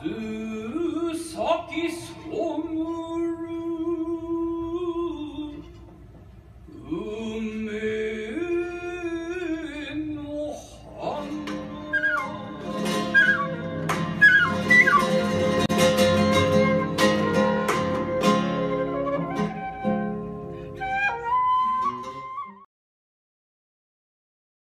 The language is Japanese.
つ先損